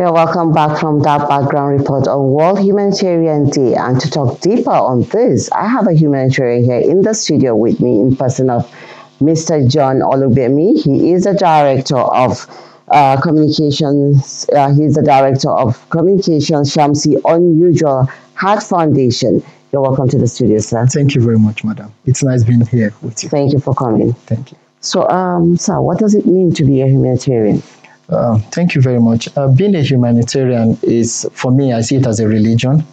Yeah, welcome back from that background report on World Humanitarian Day. And to talk deeper on this, I have a humanitarian here in the studio with me in person of Mr. John Olubemi. He is the director of uh, communications. Uh, he's the director of communications, Shamsi Unusual Heart Foundation. You're welcome to the studio, sir. Thank you very much, madam. It's nice being here with you. Thank you for coming. Thank you. So, um, sir, what does it mean to be a humanitarian? Uh, thank you very much. Uh, being a humanitarian is, for me, I see it as a religion.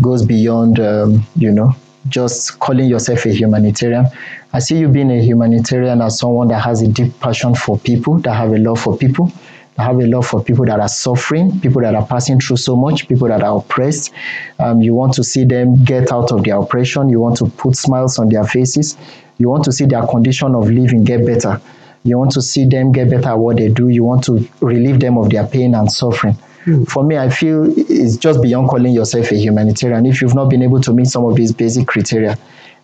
Goes beyond, um, you know, just calling yourself a humanitarian. I see you being a humanitarian as someone that has a deep passion for people, that have a love for people, that have a love for people that are suffering, people that are passing through so much, people that are oppressed. Um, you want to see them get out of their oppression. You want to put smiles on their faces. You want to see their condition of living get better. You want to see them get better at what they do. You want to relieve them of their pain and suffering. Mm. For me, I feel it's just beyond calling yourself a humanitarian. If you've not been able to meet some of these basic criteria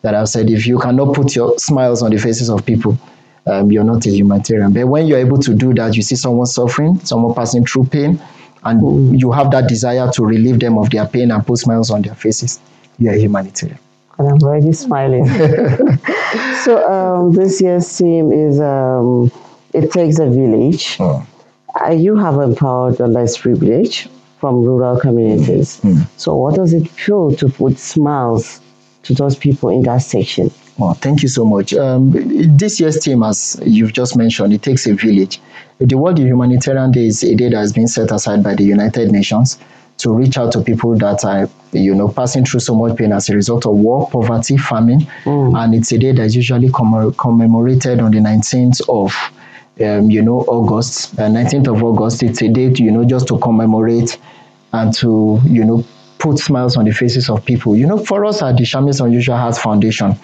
that I've said, if you cannot put your smiles on the faces of people, um, you're not a humanitarian. But when you're able to do that, you see someone suffering, someone passing through pain, and mm. you have that desire to relieve them of their pain and put smiles on their faces, you're a humanitarian and I'm already smiling. so um, this year's theme is um, "It Takes a Village." Oh. Uh, you have empowered the less privileged from rural communities. Mm. So, what does it feel to put smiles to those people in that section? Well, thank you so much. Um, this year's theme, as you've just mentioned, it takes a village. The World Humanitarian Day is a day that has been set aside by the United Nations to reach out to people that are, you know, passing through so much pain as a result of war, poverty, famine. Mm. And it's a day that's usually commemorated on the 19th of, um, you know, August. Uh, 19th of August, it's a date, you know, just to commemorate and to, you know, put smiles on the faces of people. You know, for us at the Shamsi Unusual Heart Foundation,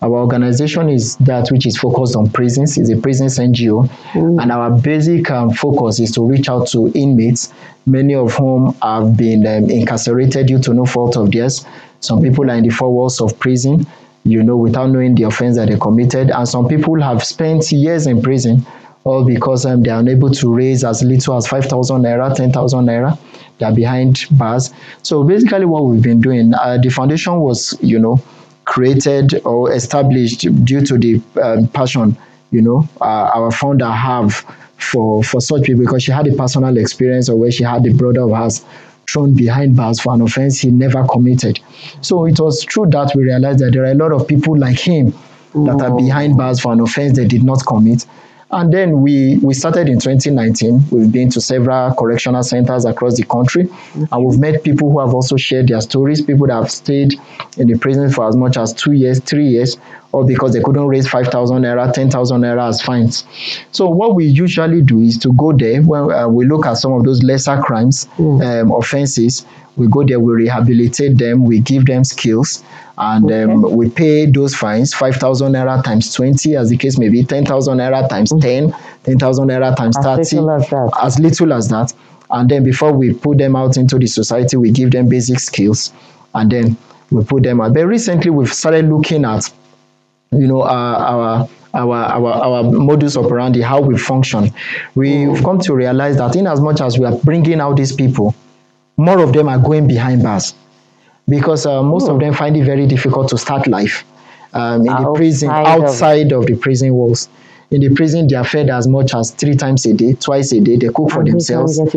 our organization is that which is focused on prisons, is a prisons NGO, mm. and our basic um, focus is to reach out to inmates, many of whom have been um, incarcerated due to no fault of theirs. Some people are in the four walls of prison, you know, without knowing the offense that they committed, and some people have spent years in prison all because um, they are unable to raise as little as 5,000 naira, 10,000 naira. They are behind bars. So basically, what we've been doing, uh, the foundation was, you know, created or established due to the um, passion, you know, uh, our founder have for for such people because she had a personal experience of where she had a brother of hers thrown behind bars for an offense he never committed. So it was through that we realized that there are a lot of people like him that are behind bars for an offense they did not commit. And then we, we started in 2019. We've been to several correctional centers across the country, and we've met people who have also shared their stories, people that have stayed in the prison for as much as two years, three years, or because they couldn't raise 5,000 naira, 10,000 naira as fines. So what we usually do is to go there when uh, we look at some of those lesser crimes, mm. um, offenses. We go there, we rehabilitate them, we give them skills, and okay. um, we pay those fines 5,000 naira times 20, as the case may be, 10,000 naira times mm. 10, 10,000 naira times as 30, little as, as little as that. And then before we put them out into the society, we give them basic skills, and then we put them out. But recently, we've started looking at you know, our, our our our our modus operandi, how we function, we've come to realize that in as much as we are bringing out these people, more of them are going behind bars because uh, most of hmm. them find it very difficult to start life um, in outside the prison, outside of, of, the prison walls. In the prison, they are fed as much as three times a day, twice a day. They cook for themselves, and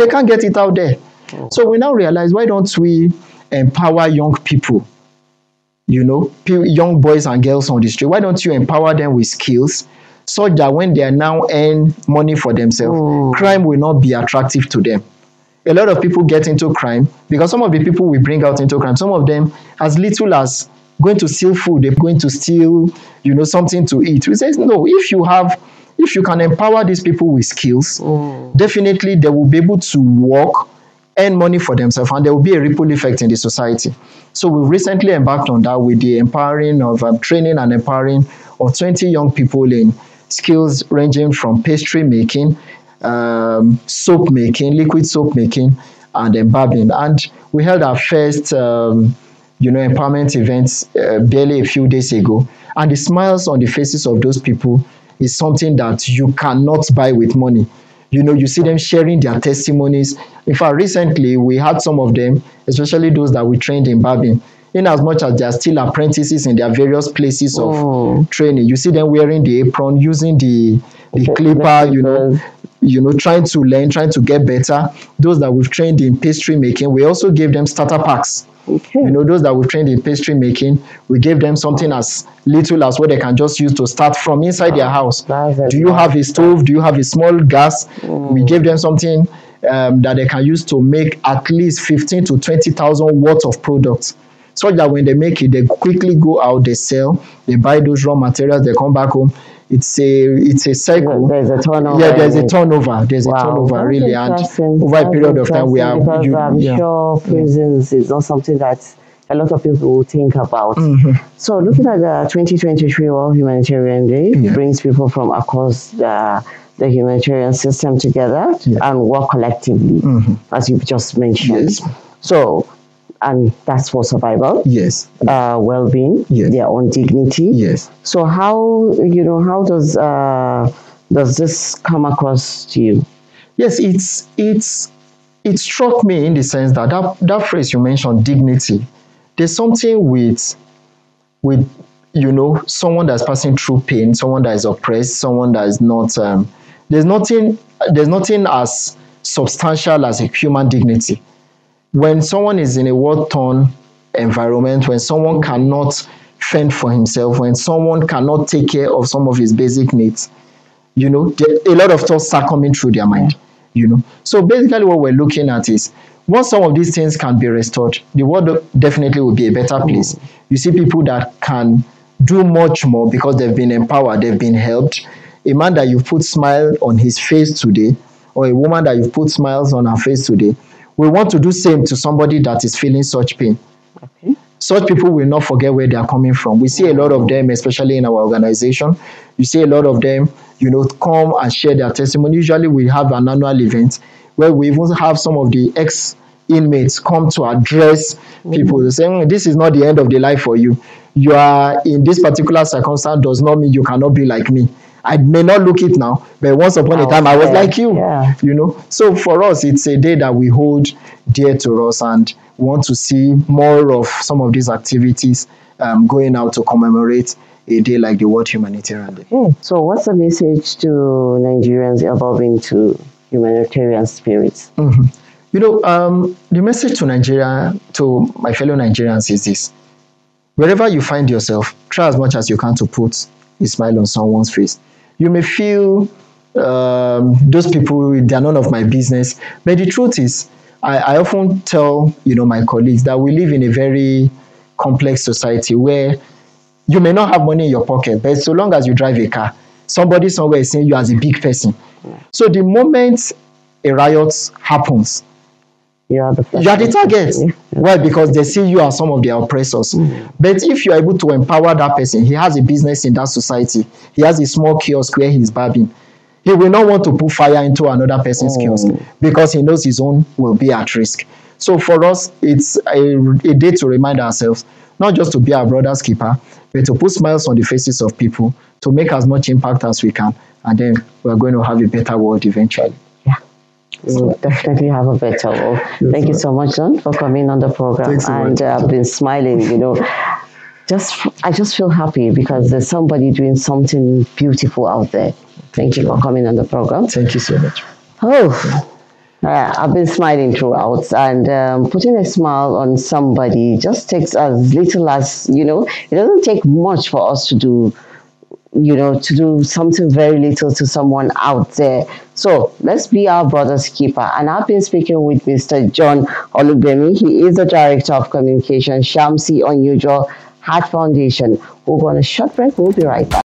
they can't get it out there. Oh. So we now realize why don't we empower young people you know, young boys and girls on the street? Why don't you empower them with skills such that when they are now earn money for themselves, mm. crime will not be attractive to them? A lot of people get into crime because some of the people we bring out into crime, some of them as little as going to steal food, they're going to steal, you know, something to eat. We say, no, if you have if you can empower these people with skills, mm. definitely they will be able to work earn money for themselves and there will be a ripple effect in the society. So we recently embarked on that with the empowering of um, training and empowering of 20 young people in skills ranging from pastry making, um, soap making, liquid soap making, and embalming. And we held our first, um, you know, empowerment events uh, barely a few days ago. And the smiles on the faces of those people is something that you cannot buy with money You know, you see them sharing their testimonies. In fact, recently we had some of them, especially those that we trained in barbing. In as much as they are still apprentices in their various places of Oh. training, you see them wearing the apron, using the the clipper, you know. You know, trying to learn, trying to get better. Those that we've trained in pastry making, we also gave them starter packs. Okay. You know, those that we've trained in pastry making, we gave them something as little as what they can just use to start from inside their house. Do you have a stove? Do you have a small gas? We gave them something um, that they can use to make at least 15 to 20,000 worth of products. So that when they make it, they quickly go out, they sell, they buy those raw materials, they come back home. It's a it's a cycle. There's a turnover. Yeah, there's a turnover. There's a turnover that's really, and over a period of time, we are. you- I'm yeah. sure prisons is not something that a lot of people will think about. Mhm. So, looking at the 2023 World Humanitarian Day, Yeah. brings people from across the, the humanitarian system together Yeah. and work collectively, Mhm. as you've just mentioned. Yes. So, and that's for survival, Yes. uh, well-being, Yes. their own dignity. Yes. So, how you know how does uh, does this come across to you? Yes, it's it's it struck me in the sense that that, that phrase you mentioned, dignity, there's something with with you know someone that's passing through pain, someone that is oppressed, someone that is not um, there's nothing there's nothing as substantial as a human dignity. When someone is in a war-torn environment, when someone cannot fend for himself, when someone cannot take care of some of his basic needs, you know, a lot of thoughts are coming through their mind, you know. So basically, what we're looking at is once some of these things can be restored, the world definitely will be a better place. Oh. You see people that can do much more because they've been empowered, they've been helped. A man that you put smile on his face today, or a woman that you put smiles on her face today, we want to do same to somebody that is feeling such pain Okay. such people will not forget where they are coming from. We see a lot of them, especially in our organization. You see a lot of them, you know, come and share their testimony. Usually, we have an annual event where we even have some of the ex inmates come to address mm. people saying hmm, this is not the end of the life for you you are in this particular circumstance does not mean you cannot be like me i may not look it now but once upon a time i was like you Yeah. you know so for us it's a day that we hold dear to us and want to see more of some of these activities um, going out to commemorate a day like the world humanitarian day Okay. So, what's the message to Nigerians evolving to humanitarian spirits? you know um, the message to nigeria to my fellow nigerians is this wherever you find yourself try as much as you can to put a smile on someone's face you may feel um, those people they are none of my business. But the truth is I, I often tell you know my colleagues that we live in a very complex society where you may not have money in your pocket but so long as you drive a car somebody somewhere is seeing you as a big person. So the moment a riot happens You are the you are the target. Yeah. Why? Because they see you as some of their oppressors. But if you are able to empower that person, he has a business in that society. He has a small kiosk where he's barbing. He will not want to put fire into another person's kiosk because he knows his own will be at risk. So for us, it's a, a day to remind ourselves not just to be our brother's keeper, but to put smiles on the faces of people, to make as much impact as we can, and then we're going to have a better world eventually. We will definitely have a better world. Thank you so much, John, for coming on the program. So and uh, I've been smiling, you know. Just, I just feel happy because there's somebody doing something beautiful out there. Thank you for coming on the program. Thank you so much. Oh, uh, I've been smiling throughout, and um, putting a smile on somebody just takes as little as you know. It doesn't take much for us to do, you know, to do something very little to someone out there. So let's be our brother's keeper. And I've been speaking with Mr. John Olubemi. He is the director of communication, Shamsi Unusual Heart Foundation. We're going to short break. We'll be right back.